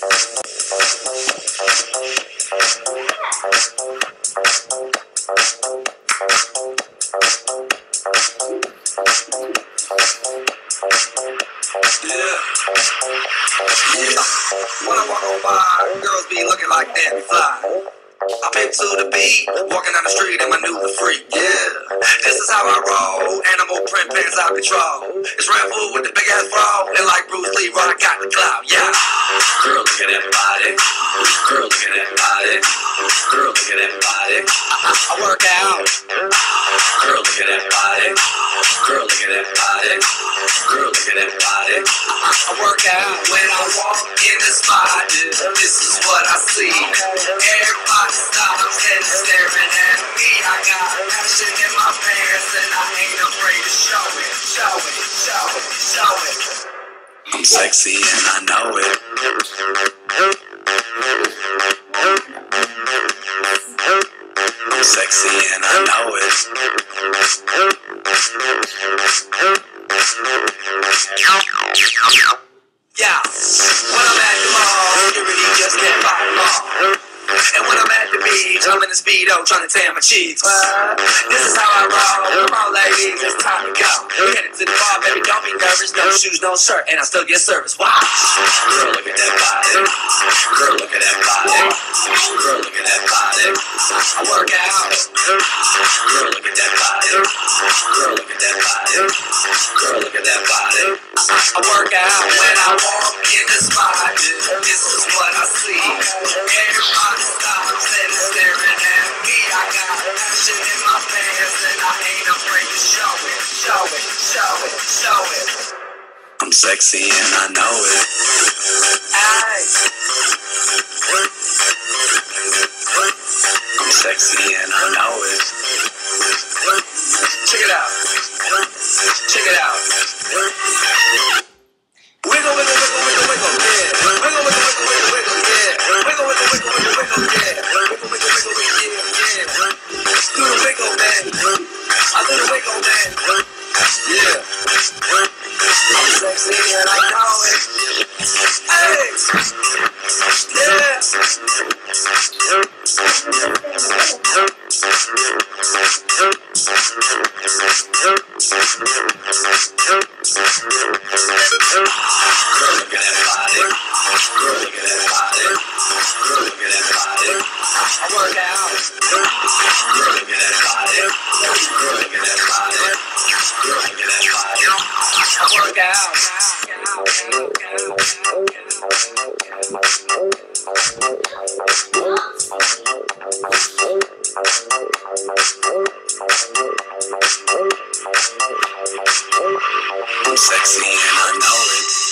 Yeah. When I walk on by, girls be looking like that Fly. I pimp to the beat, walking down the street in my new the freak, yeah. This is how I roll, animal print pants out control. It's Red Bull with the big ass bra, and like Bruce Lee, I got the clout, yeah. Girl, look at that body. Girl, look at that body. Girl, look at that body. I, I work out. When I walk in the spot. This is what I see. Everybody stops and staring at me. I got passion in my pants and I ain't afraid to show it, show it, show it, show it. I'm sexy and I know it. I'm sexy and I know it. Yeah, when I'm at the mall, security just can't buy them all. And when I'm at the beach, I'm in the speedo trying to tan my cheeks. This is how I roll. Come on, ladies, it's time to go. We're headed to the bar, baby. Don't be nervous. No shoes, no shirt, and I still get service. Wow. Girl, look at that body. Girl, look at that body. Girl, look at that body. Girl, look at that body. I work out when I walk in the spot. This is what I see. Everybody stops and staring at me. I got passion in my pants and I ain't afraid to show it, show it, show it, show it. I'm sexy and I know it. Ay. I'm sexy and I know it. Girl, look Sexy and I know it.